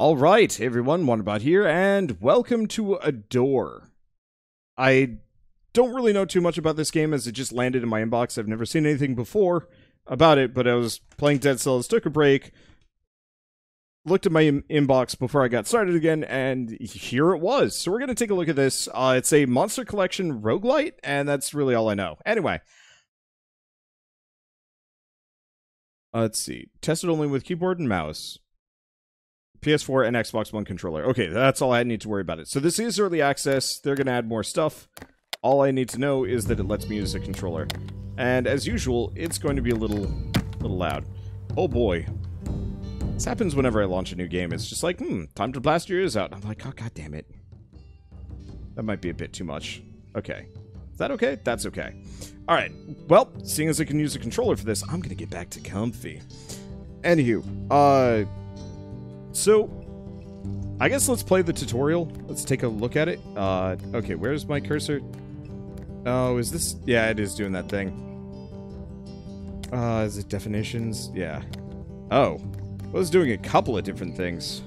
All right, everyone, Wanderbot here, and welcome to Adore. I don't really know too much about this game as it just landed in my inbox. I've never seen anything before about it, but I was playing Dead Cells, took a break, looked at my in- inbox before I got started again, and here it was. So we're going to take a look at this. Uh, it's a Monster Collection roguelite, and that's really all I know. Anyway. Uh, let's see. Tested only with keyboard and mouse. PS4 and Xbox One controller. Okay, that's all I need to worry about it. So this is early access. They're going to add more stuff. All I need to know is that it lets me use a controller. And as usual, it's going to be a little little loud. Oh boy. This happens whenever I launch a new game. It's just like, hmm, time to blast your ears out. I'm like, oh god damn it. That might be a bit too much. Okay. Is that okay? That's okay. Alright. Well, seeing as I can use a controller for this, I'm gonna get back to comfy. Anywho, uh so, I guess let's play the tutorial. Let's take a look at it. Uh, okay, where's my cursor? Oh, is this... Yeah, it is doing that thing. Uh, is it definitions? Yeah. Oh. Well, it's doing a couple of different things.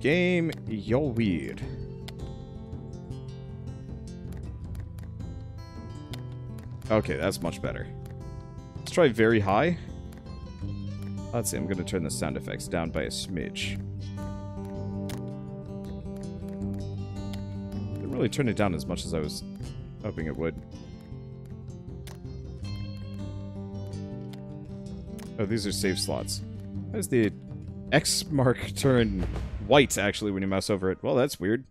Game, you're weird. Okay, that's much better. Let's try very high. Let's see, I'm going to turn the sound effects down by a smidge. Didn't really turn it down as much as I was hoping it would. Oh, these are save slots. Where's the X mark turn white, actually, when you mouse over it? Well, that's weird.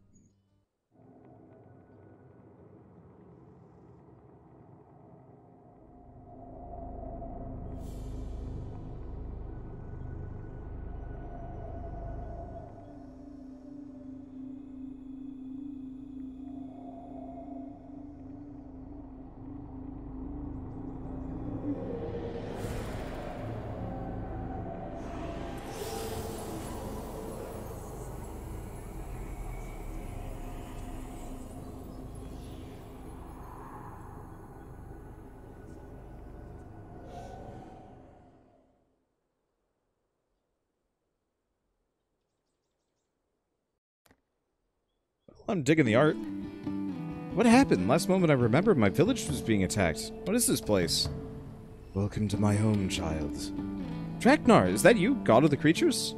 I'm digging the art. What happened? Last moment I remember, my village was being attacked. What is this place? Welcome to my home, child. Draknar, is that you, god of the creatures?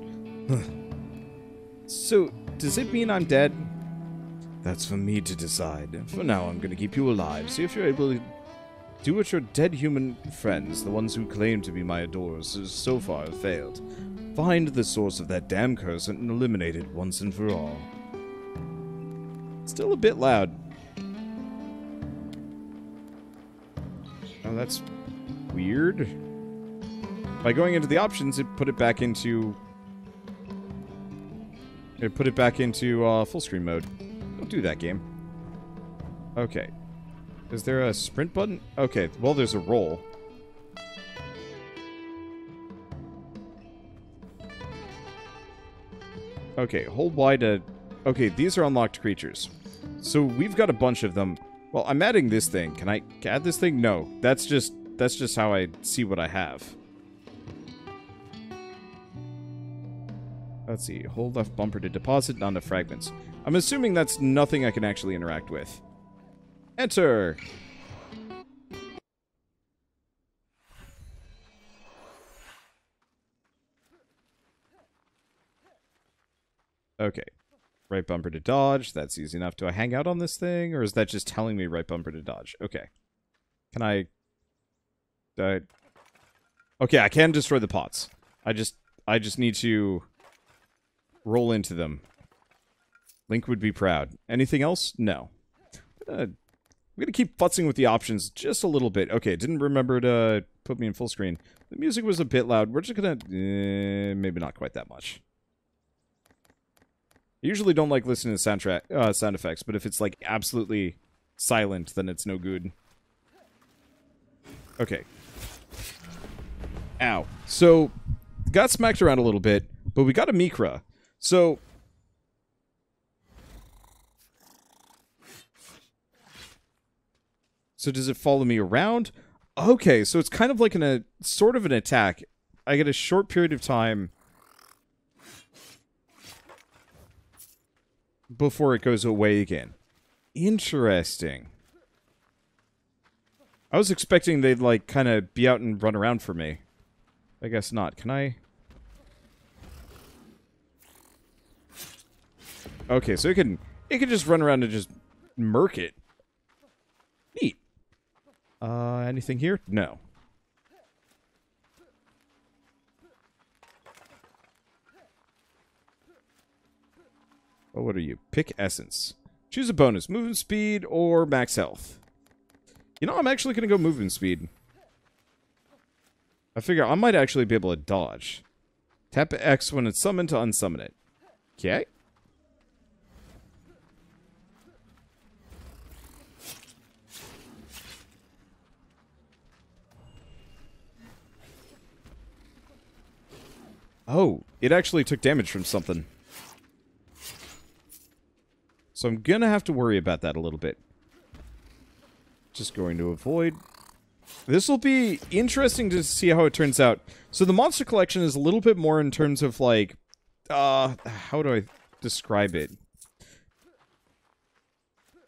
so, does it mean I'm dead? That's for me to decide. For now, I'm gonna keep you alive. See if you're able to do what your dead human friends, the ones who claim to be my adorers, so far have failed. Find the source of that damn curse and eliminate it once and for all. Still a bit loud. Oh, that's weird. By going into the options, it put it back into... It put it back into uh, full screen mode. Don't do that, game. Okay. Is there a sprint button? Okay, well, there's a roll. Okay, hold Y to... Okay, these are unlocked creatures. So we've got a bunch of them. Well, I'm adding this thing. Can I add this thing? No. That's just that's just how I see what I have. Let's see. Hold left bumper to deposit none of fragments. I'm assuming that's nothing I can actually interact with. Enter! Okay. Right bumper to dodge. That's easy enough. Do I hang out on this thing? Or is that just telling me right bumper to dodge? Okay. Can I... Uh, okay, I can destroy the pots. I just... I just need to... Roll into them. Link would be proud. Anything else? No. Uh, I'm gonna keep futzing with the options just a little bit. Okay, didn't remember to put me in full screen. The music was a bit loud. We're just gonna... Eh, maybe not quite that much. I usually don't like listening to soundtrack uh, sound effects, but if it's like absolutely silent, then it's no good. Okay. Ow. So, got smacked around a little bit, but we got a Mikra. So... So does it follow me around? Okay, so it's kind of like an, a sort of an attack. I get a short period of time before it goes away again. Interesting. I was expecting they'd, like, kind of be out and run around for me. I guess not. Can I... Okay, so it can it can just run around and just murk it. Neat. Uh, anything here? No. Well, what are you? Pick essence. Choose a bonus. Movement speed or max health. You know, I'm actually going to go movement speed. I figure I might actually be able to dodge. Tap X when it's summoned to unsummon it. Okay. Oh, it actually took damage from something. So I'm gonna have to worry about that a little bit. Just going to avoid. This will be interesting to see how it turns out. So the monster collection is a little bit more in terms of like, uh, how do I describe it?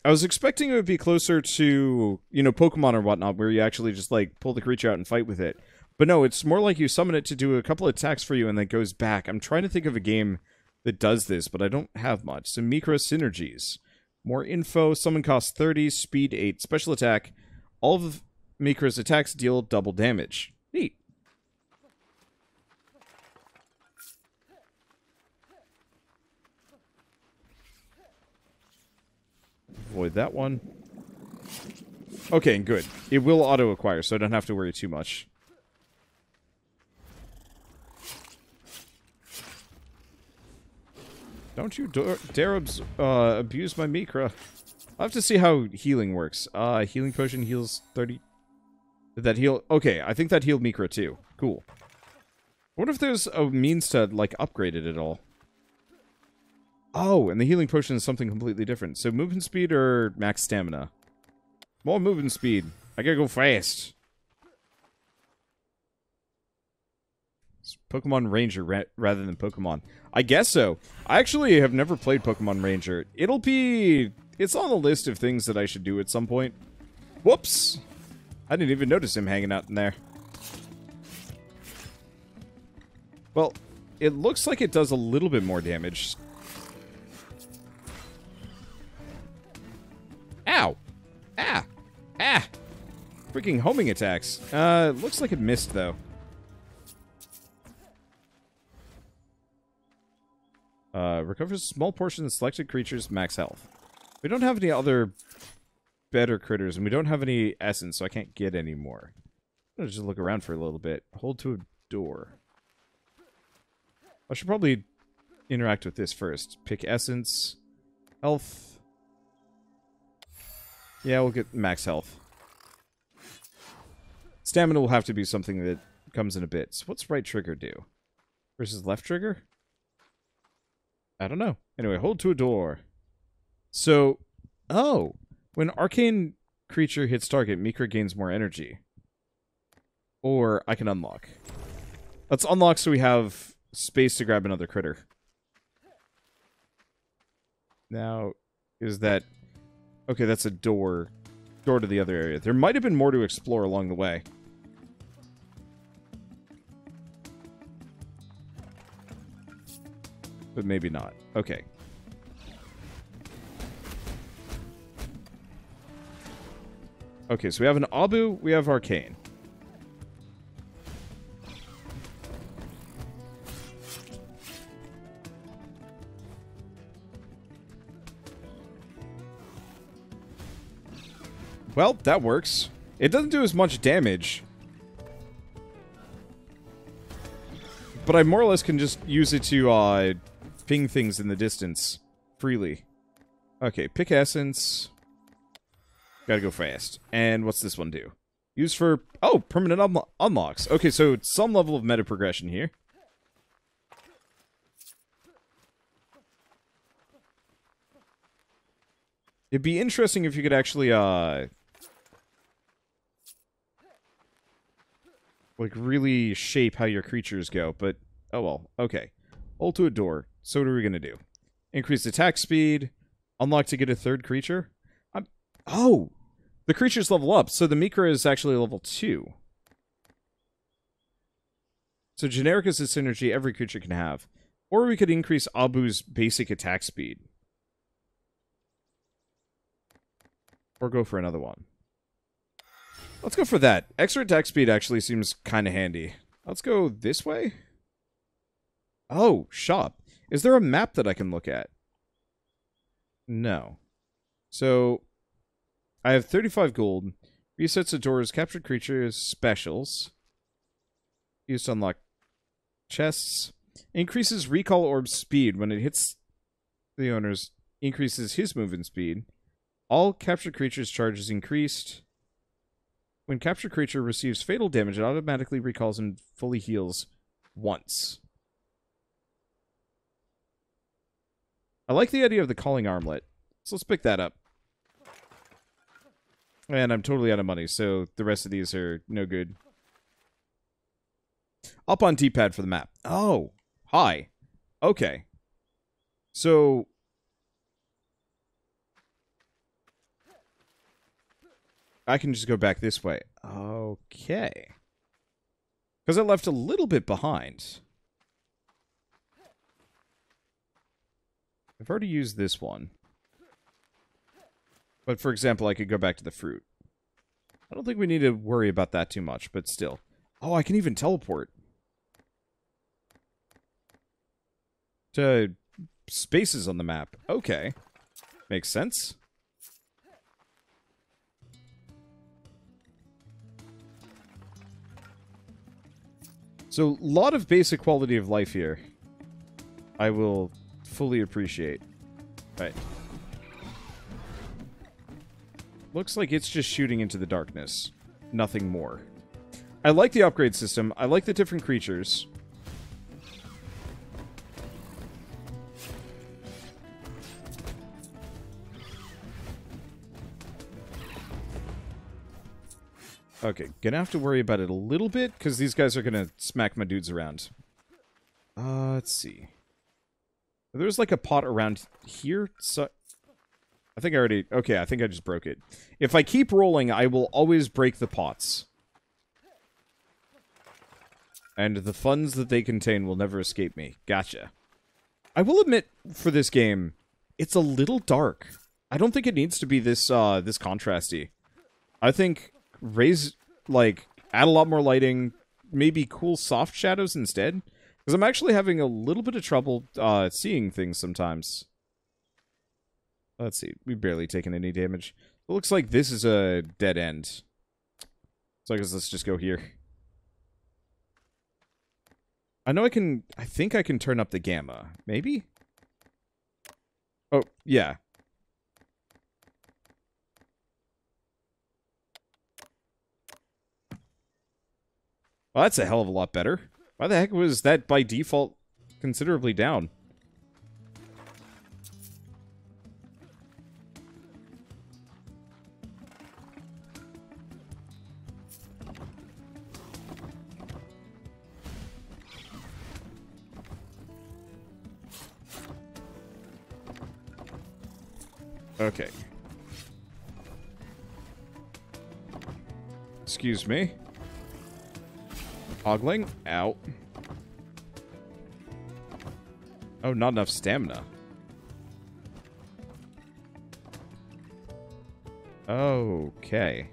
I was expecting it would be closer to, you know, Pokemon or whatnot, where you actually just like pull the creature out and fight with it. But no, it's more like you summon it to do a couple attacks for you and then goes back. I'm trying to think of a game that does this, but I don't have much. So Micro Synergies. More info. Summon costs 30, speed 8, special attack. All of Mikro's attacks deal double damage. Neat. Avoid that one. Okay, good. It will auto-acquire, so I don't have to worry too much. Don't you dare uh, abuse my Mikra. I'll have to see how healing works. Uh, healing potion heals 30... Did that heal? Okay, I think that healed Mikra too. Cool. Wonder if there's a means to, like, upgrade it at all. Oh, and the healing potion is something completely different. So movement speed or max stamina? More movement speed. I gotta go fast. Pokemon Ranger ra rather than Pokemon. I guess so. I actually have never played Pokemon Ranger. It'll be... It's on the list of things that I should do at some point. Whoops! I didn't even notice him hanging out in there. Well, it looks like it does a little bit more damage. Ow! Ah! Ah! Freaking homing attacks. Uh, looks like it missed, though. Uh, recovers a small portion of selected creatures' max health. We don't have any other better critters, and we don't have any essence, so I can't get any more. I'm gonna just look around for a little bit. Hold to a door. I should probably interact with this first. Pick essence. Health. Yeah, we'll get max health. Stamina will have to be something that comes in a bit. So what's right trigger do? Versus left trigger? I don't know. Anyway, hold to adore. So, oh, when arcane creature hits target, Mikra gains more energy. Or I can unlock. Let's unlock so we have space to grab another critter. Now, is that... Okay, that's a door. Door to the other area. There might have been more to explore along the way. But maybe not. Okay. Okay, so we have an Abu, we have Arcane. Well, that works. It doesn't do as much damage, but I more or less can just use it to uh, ping things in the distance freely. Okay, pick essence. Gotta go fast. And what's this one do? Use for... Oh, permanent un unlocks. Okay, so some level of meta progression here. It'd be interesting if you could actually, uh... like really shape how your creatures go, but oh well. Okay. Ult to adore. So what are we gonna do? Increase attack speed. Unlock to get a third creature. I'm oh, the creatures level up. So the Mikra is actually level two. So generic is a synergy every creature can have. Or we could increase Abu's basic attack speed. Or go for another one. Let's go for that. Extra attack speed actually seems kind of handy. Let's go this way. Oh, shop. Is there a map that I can look at? No. So, I have 35 gold. Resets the doors, captured creatures, specials. Used to unlock chests. Increases recall orb speed when it hits the owners. Increases his movement speed. All captured creatures' charges increased. When captured creature receives fatal damage, it automatically recalls and fully heals once. I like the idea of the calling armlet. So let's pick that up. And I'm totally out of money, so the rest of these are no good. Up on D-pad for the map. Oh, hi. Okay. So... I can just go back this way. Okay. Because I left a little bit behind. I've already used this one. But for example, I could go back to the fruit. I don't think we need to worry about that too much, but still. Oh, I can even teleport. To spaces on the map. Okay. Makes sense. So, a lot of basic quality of life here. I will fully appreciate. Right. Looks like it's just shooting into the darkness. Nothing more. I like the upgrade system. I like the different creatures. Okay, gonna have to worry about it a little bit, because these guys are gonna smack my dudes around. Uh, let's see. There's like a pot around here, so... I think I already... Okay, I think I just broke it. If I keep rolling, I will always break the pots. And the funds that they contain will never escape me. Gotcha. I will admit, for this game, it's a little dark. I don't think it needs to be this, uh, this contrasty. I think raise, like, add a lot more lighting, maybe cool soft shadows instead. Because I'm actually having a little bit of trouble uh, seeing things sometimes. Let's see. We've barely taken any damage. It looks like this is a dead end. So I guess let's just go here. I know I can... I think I can turn up the gamma. Maybe? Oh, yeah. Well, that's a hell of a lot better. Why the heck was that by default considerably down? Okay. Excuse me. Ogling? Out. Oh, not enough stamina. Okay.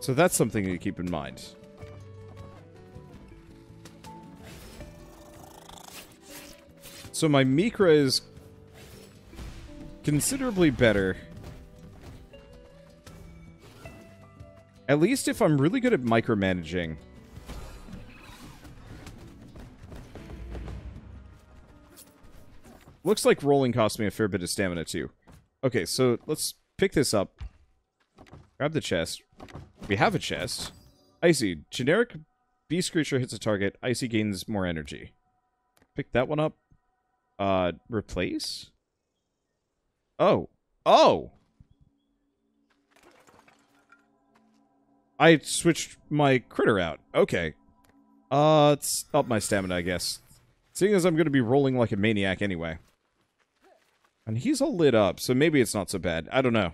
So that's something to keep in mind. So my Mikra is considerably better At least if I'm really good at micromanaging. Looks like rolling cost me a fair bit of stamina, too. Okay, so let's pick this up. Grab the chest. We have a chest. Icy. Generic beast creature hits a target. Icy gains more energy. Pick that one up. Uh, replace? Oh. Oh! I switched my critter out. Okay. Uh, let's up my stamina, I guess. Seeing as I'm going to be rolling like a maniac anyway. And he's all lit up, so maybe it's not so bad. I don't know.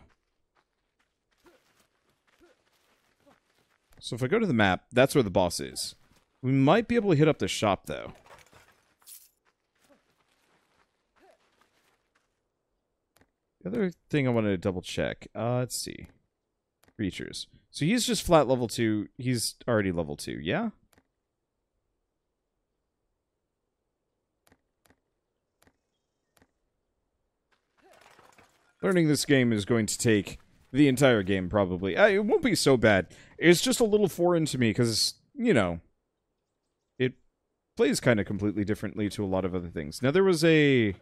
So if I go to the map, that's where the boss is. We might be able to hit up the shop, though. The other thing I wanted to double check. Uh, let's see. Creatures. So he's just flat level 2. He's already level 2, yeah? Learning this game is going to take the entire game, probably. Uh, it won't be so bad. It's just a little foreign to me because, you know, it plays kind of completely differently to a lot of other things. Now, there was a...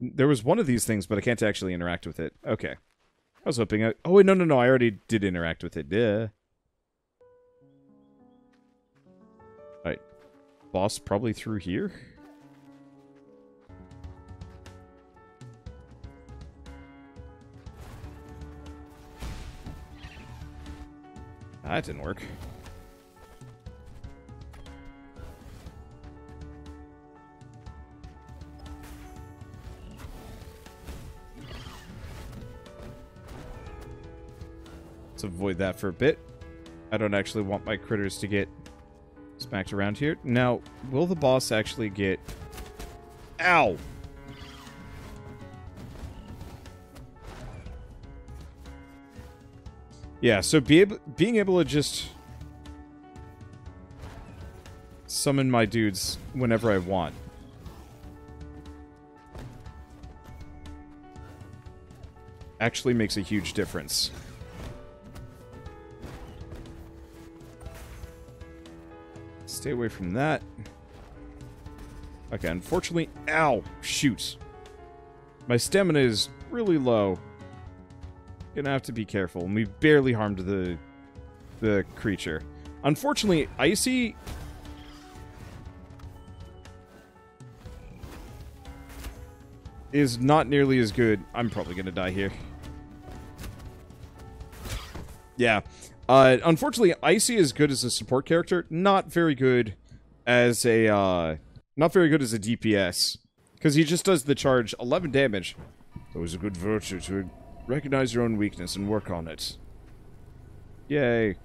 There was one of these things, but I can't actually interact with it. Okay. I was hoping I... Oh, wait, no, no, no. I already did interact with it. Duh. Alright. Boss probably through here? That didn't work. Avoid that for a bit. I don't actually want my critters to get smacked around here. Now, will the boss actually get... Ow! Yeah, so be being able to just summon my dudes whenever I want. Actually makes a huge difference. Stay away from that. Okay, unfortunately... Ow! Shoot. My stamina is really low. Gonna have to be careful. And we barely harmed the the creature. Unfortunately, Icy is not nearly as good. I'm probably gonna die here. Yeah. Uh, unfortunately, Icy is good as a support character, not very good as a, uh, not very good as a DPS. Because he just does the charge 11 damage. It was a good virtue to Recognize your own weakness and work on it. Yay.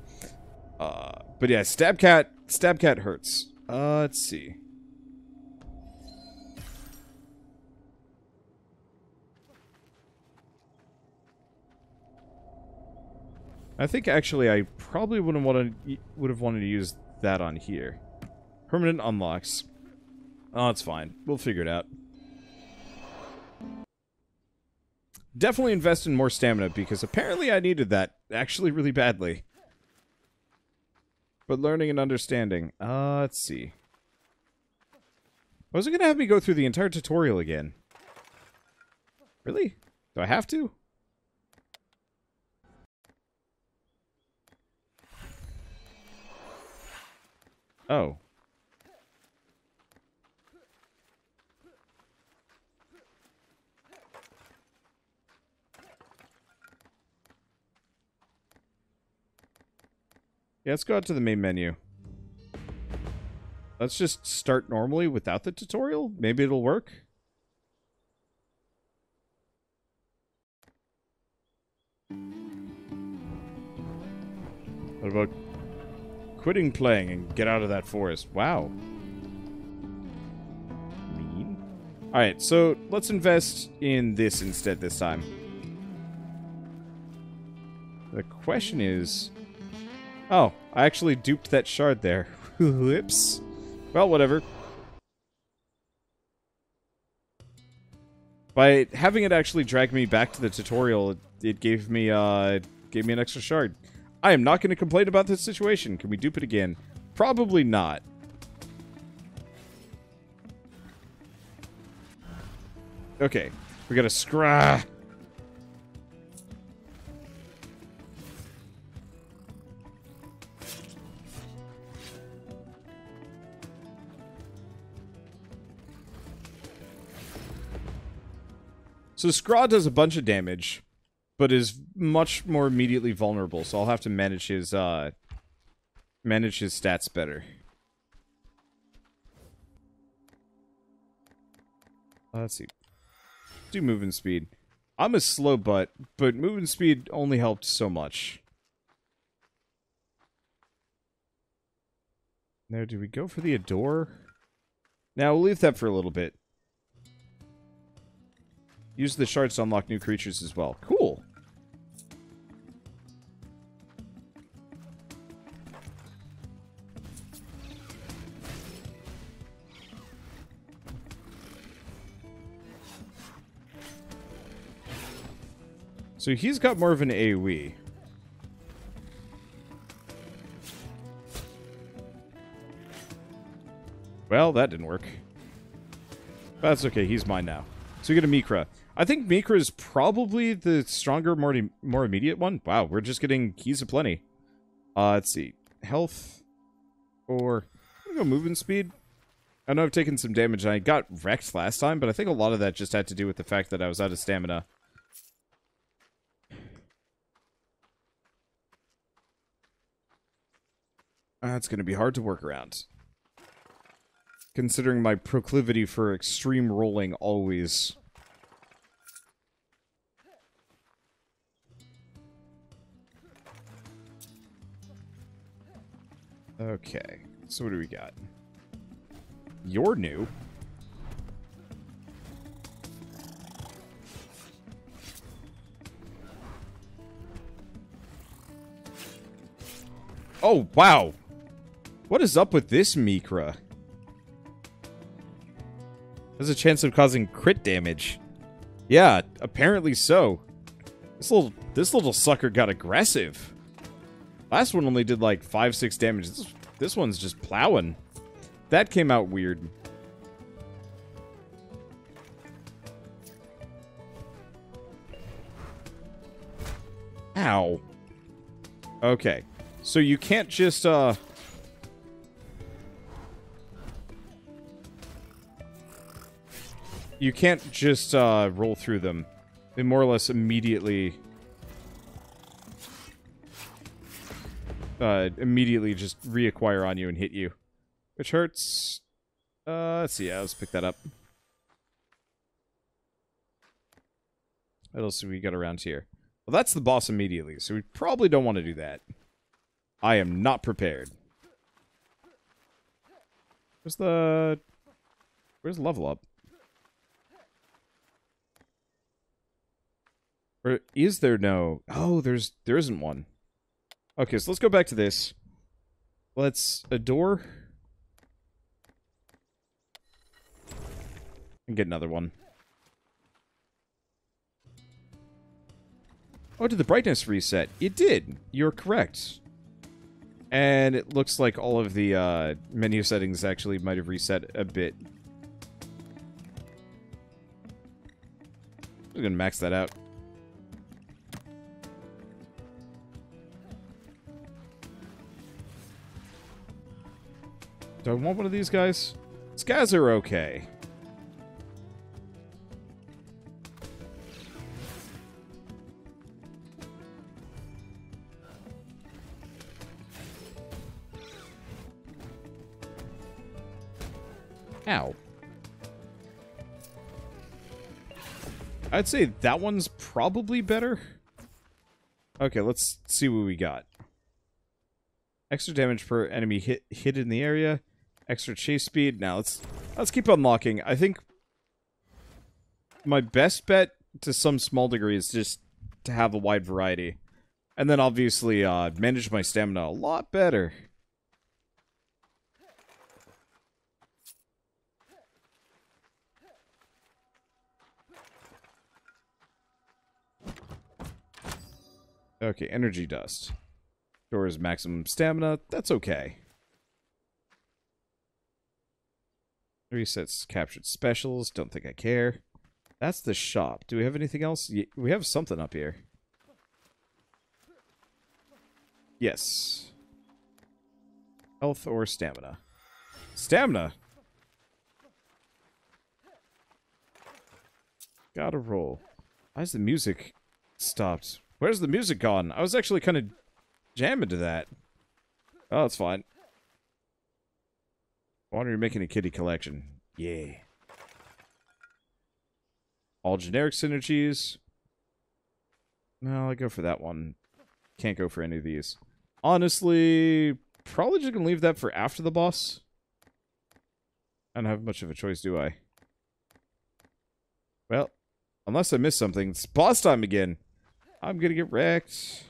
Uh, but yeah, Stab Cat, Stab Cat hurts. Uh, let's see. I think actually I probably wouldn't want to would have wanted to use that on here. Permanent unlocks. Oh, it's fine. We'll figure it out. definitely invest in more stamina because apparently I needed that actually really badly. But learning and understanding. Uh, let's see. Was it going to have me go through the entire tutorial again? Really? Do I have to? Oh. Yeah, let's go out to the main menu. Let's just start normally without the tutorial. Maybe it'll work. What about quitting playing and get out of that forest? Wow. Mean. Alright, so let's invest in this instead this time. The question is... Oh, I actually duped that shard there. Whoops. Well, whatever. By having it actually drag me back to the tutorial, it, it gave me uh gave me an extra shard. I am not going to complain about this situation. Can we dupe it again? Probably not. Okay, we got a scrah. So Scraw does a bunch of damage. But is much more immediately vulnerable, so I'll have to manage his, uh, manage his stats better. Uh, let's see. Do moving speed. I'm a slow butt, but moving speed only helped so much. Now, do we go for the Adore? Now, we'll leave that for a little bit. Use the shards to unlock new creatures as well. Cool. So he's got more of an AoE. Well, that didn't work. That's okay, he's mine now. So we get a Mikra. I think Mikra is probably the stronger, more more immediate one. Wow, we're just getting keys aplenty. Uh, let's see. Health or... I'm go movement speed. I know I've taken some damage I got wrecked last time, but I think a lot of that just had to do with the fact that I was out of stamina. That's going to be hard to work around. Considering my proclivity for extreme rolling always. Okay, so what do we got? You're new. Oh, wow. What is up with this Mikra? There's a chance of causing crit damage. Yeah, apparently so. This little this little sucker got aggressive. Last one only did like 5 6 damage. This, this one's just plowing. That came out weird. Ow. Okay. So you can't just uh you can't just uh, roll through them. They more or less immediately... Uh, immediately just reacquire on you and hit you. Which hurts... Uh, let's see, yeah, let's pick that up. What else do we got around here? Well, that's the boss immediately, so we probably don't want to do that. I am not prepared. Where's the... Where's level up? Or is there no? Oh, there's there isn't one. Okay, so let's go back to this. Let's adore. And get another one. Oh, did the brightness reset? It did. You're correct. And it looks like all of the uh, menu settings actually might have reset a bit. I'm going to max that out. Do I want one of these guys? These guys are okay. Ow. I'd say that one's probably better. Okay, let's see what we got. Extra damage per enemy hit hit in the area. Extra chase speed. Now let's let's keep unlocking. I think my best bet to some small degree is just to have a wide variety. And then obviously uh, manage my stamina a lot better. Okay, energy dust. Dora's maximum stamina, that's okay. Resets captured specials. Don't think I care. That's the shop. Do we have anything else? We have something up here. Yes. Health or stamina? Stamina! Gotta roll. Why is the music stopped. Where's the music gone? I was actually kind of jamming to that. Oh, it's fine. Wonder you're making a kitty collection. Yeah. All generic synergies. No, I go for that one. Can't go for any of these. Honestly, probably just gonna leave that for after the boss. I don't have much of a choice, do I? Well, unless I miss something, it's boss time again. I'm gonna get wrecked.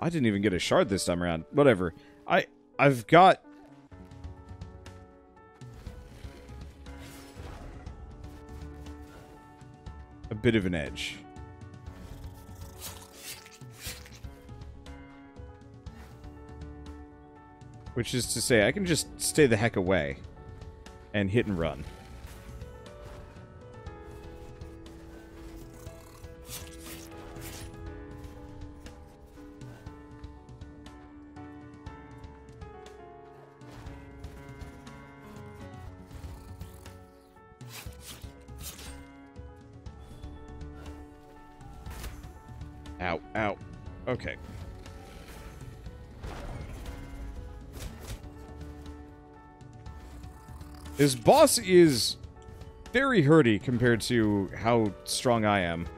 I didn't even get a shard this time around. Whatever. I I've got a bit of an edge. Which is to say, I can just stay the heck away and hit and run. This boss is very hurty compared to how strong I am.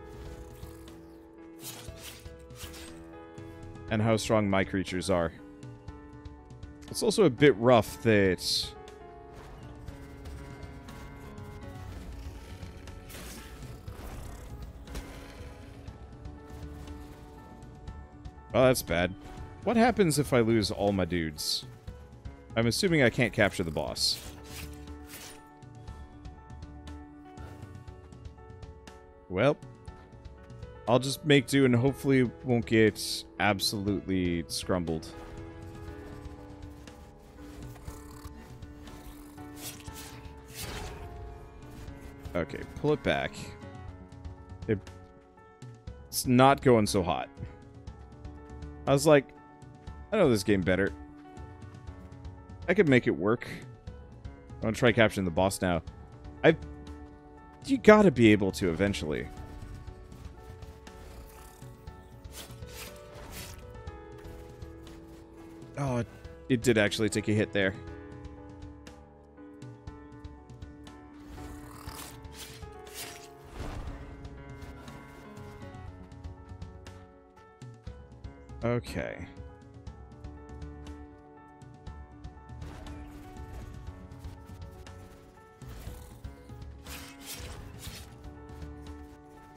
And how strong my creatures are. It's also a bit rough that... Oh, that's bad. What happens if I lose all my dudes? I'm assuming I can't capture the boss. Well, I'll just make do and hopefully won't get absolutely scrumbled. Okay, pull it back. It, it's not going so hot. I was like, I know this game better. I could make it work. I'm gonna try capturing the boss now. I you gotta be able to eventually. Oh, it, it did actually take a hit there. Okay.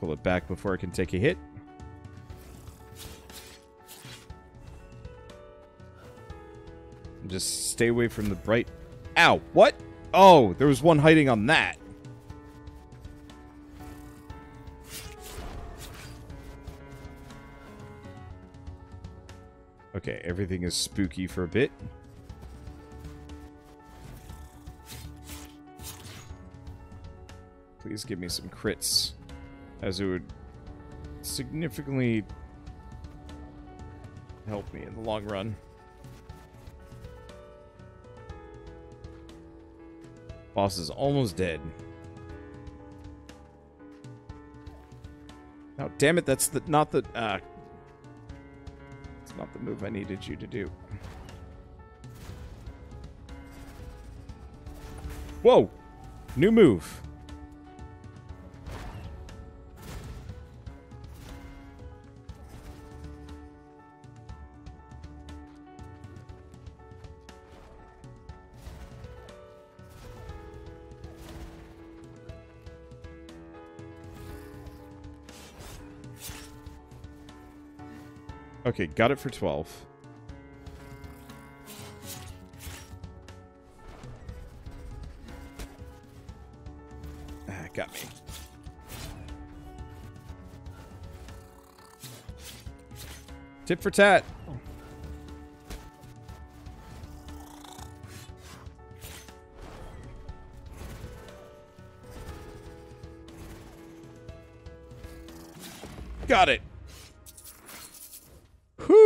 Pull it back before it can take a hit. Just stay away from the bright... Ow! What? Oh, there was one hiding on that. Okay, everything is spooky for a bit. Please give me some crits as it would significantly help me in the long run. Boss is almost dead. Now, damn it, that's the not the uh It's not the move I needed you to do. Whoa! New move. Okay, got it for 12. Ah, got me. Tit for tat.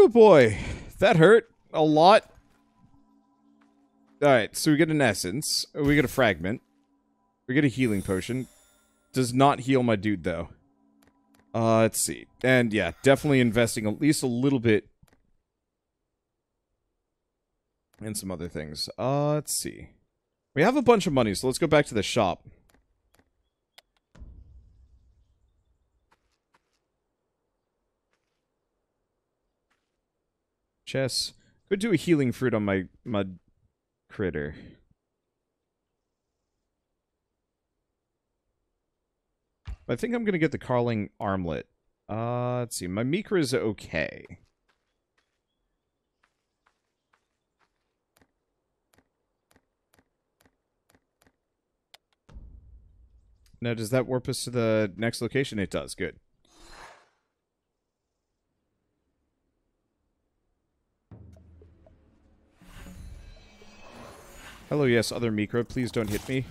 Boy. That hurt a lot. Alright, so we get an essence. We get a fragment. We get a healing potion. Does not heal my dude, though. Uh, let's see. And yeah, definitely investing at least a little bit in some other things. Uh, let's see. We have a bunch of money, so let's go back to the shop. Chess. Could do a healing fruit on my mud critter. I think I'm going to get the Carling Armlet. Uh, let's see. My Mikra is okay. Now, does that warp us to the next location? It does. Good. Hello, yes, other Mikra. Please don't hit me.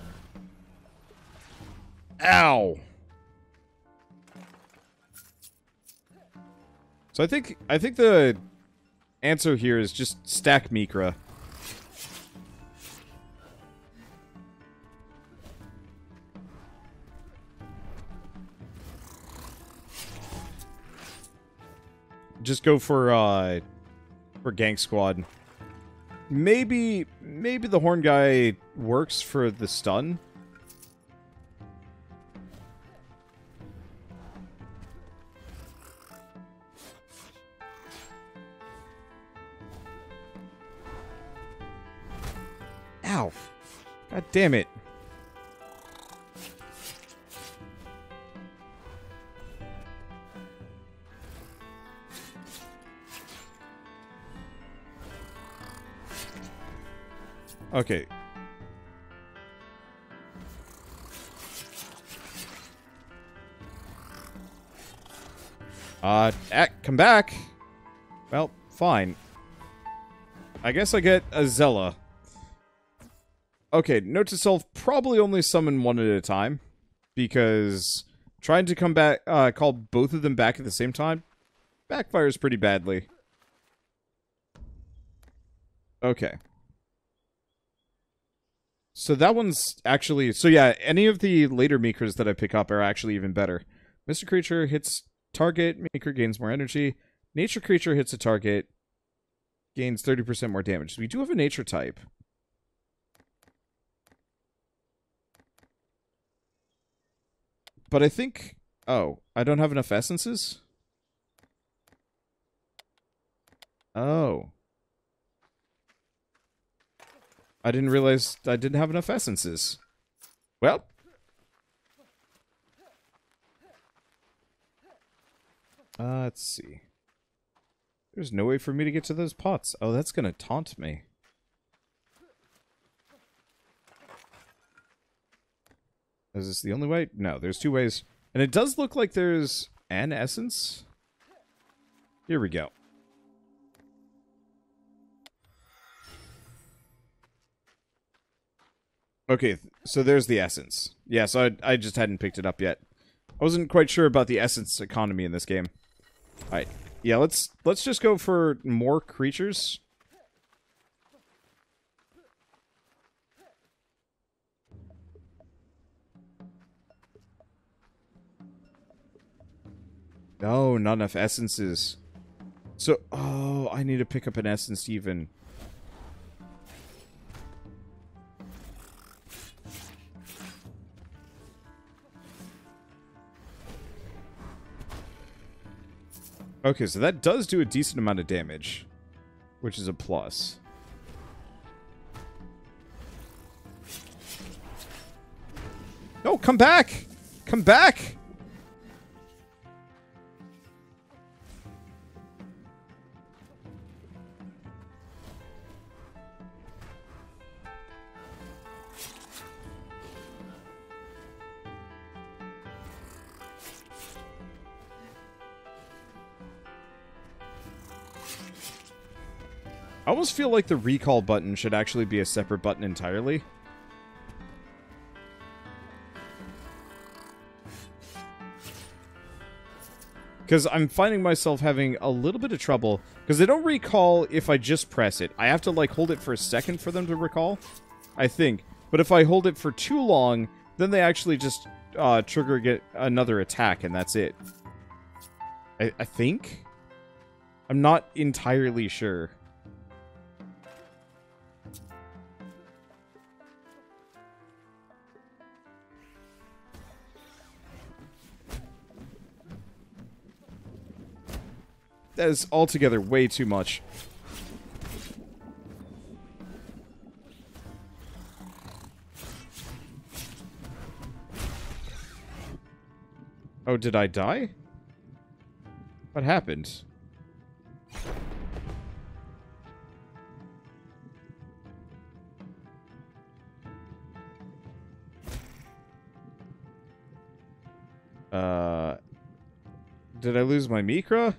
Ow! So I think I think the answer here is just stack Mikra. Just go for uh for Gank Squad. Maybe, maybe the horn guy works for the stun. Ow. God damn it. Okay. Uh, come back. Well, fine. I guess I get a Zella. Okay, note to self, probably only summon one at a time. Because trying to come back, uh, call both of them back at the same time, backfires pretty badly. Okay. So that one's actually... So yeah, any of the later Mikras that I pick up are actually even better. Mr. Creature hits target, Maker gains more energy. Nature Creature hits a target, gains 30% more damage. So we do have a nature type. But I think... Oh, I don't have enough essences? Oh. I didn't realize I didn't have enough essences. Well. Uh, let's see. There's no way for me to get to those pots. Oh, that's gonna taunt me. Is this the only way? No, there's two ways. And it does look like there's an essence. Here we go. Okay, so there's the essence. Yeah, so I, I just hadn't picked it up yet. I wasn't quite sure about the essence economy in this game. Alright. Yeah, let's let's just go for more creatures. No, not enough essences. So, oh, I need to pick up an essence even. Okay, so that does do a decent amount of damage, which is a plus. No, come back! Come back! I almost feel like the recall button should actually be a separate button entirely. Because I'm finding myself having a little bit of trouble. Because they don't recall if I just press it. I have to, like, hold it for a second for them to recall. I think. But if I hold it for too long, then they actually just uh, trigger get another attack, and that's it. I, I think. I'm not entirely sure. That is altogether way too much. Oh, did I die? What happened? Uh, did I lose my Mikra?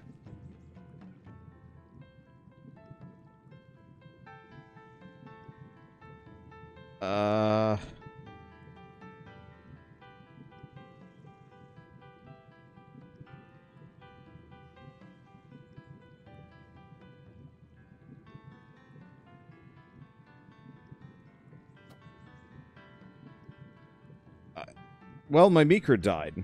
Well, my Meeker died.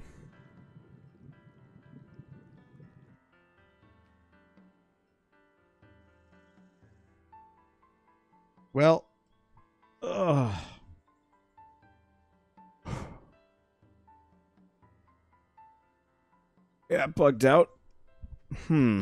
Well, ugh. yeah, bugged out. Hmm.